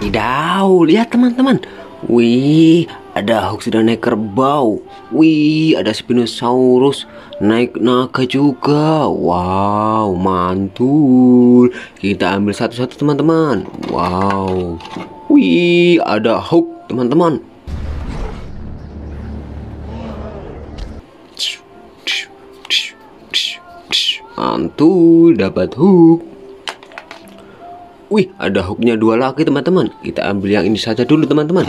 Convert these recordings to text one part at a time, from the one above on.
Idau, lihat teman-teman. Wih, ada sedang naik kerbau. Wih, ada Spinosaurus naik naga juga. Wow, mantul. Kita ambil satu-satu teman-teman. Wow. Wih, ada hook teman-teman. Mantul, dapat hook. Wih, ada hooknya dua lagi teman-teman. Kita ambil yang ini saja dulu teman-teman.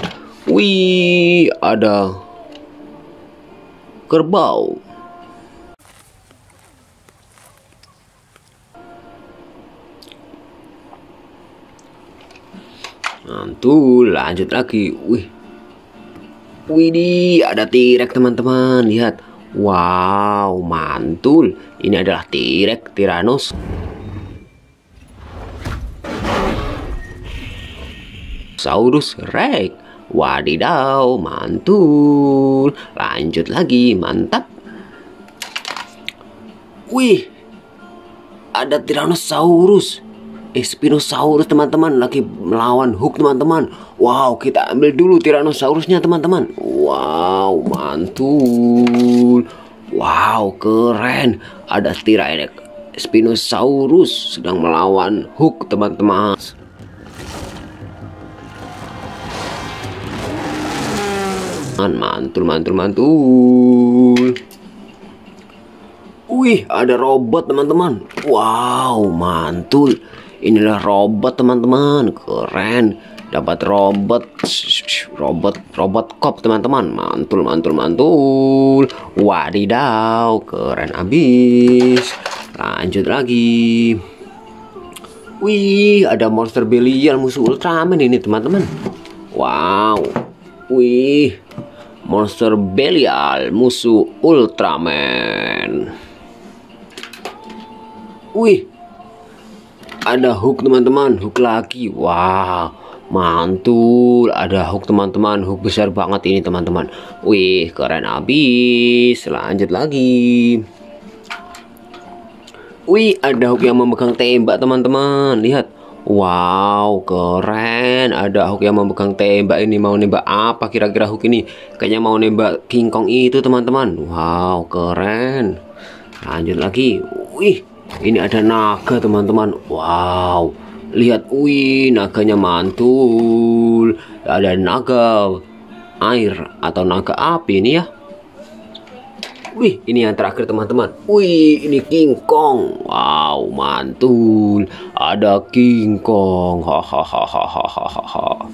Wih, ada kerbau. Mantul, lanjut lagi. Wih. Widih, ada tirek teman-teman. Lihat. Wow, mantul. Ini adalah tirek Tyrannos. Saurus Rex. Wadidaw, mantul. Lanjut lagi, mantap. Wih, ada Tyrannosaurus. Eh, Spinosaurus teman-teman lagi melawan Hook teman-teman. Wow, kita ambil dulu Tyrannosaurusnya teman-teman. Wow, mantul. Wow, keren. Ada Tyrannosaurus Spinosaurus sedang melawan Hook teman-teman. Mantul mantul mantul wih ada robot teman-teman. Wow mantul. Inilah robot teman-teman. Keren. Dapat robot. Robot robot kop teman-teman. Mantul mantul mantul wadidaw keren abis. Lanjut lagi. Wih ada monster Belial musuh Ultraman ini teman-teman. Wow. Wih Monster Belial, musuh Ultraman. Wih, ada hook teman-teman, hook lagi. Wow, mantul. Ada hook teman-teman, hook besar banget ini teman-teman. Wih, keren abis. Lanjut lagi. Wih, ada hook yang memegang tembak teman-teman. Lihat. Wow, keren. Ada Hook yang memegang tembak ini. Mau nembak apa kira-kira Hook ini? Kayaknya mau nembak King Kong itu, teman-teman. Wow, keren. Lanjut lagi. Wih, ini ada naga, teman-teman. Wow. Lihat, wih, naganya mantul. Ada naga air atau naga api ini ya. Wih, ini yang terakhir teman-teman. Wih, ini King Kong. Wow, mantul. Ada King Kong. Hahaha.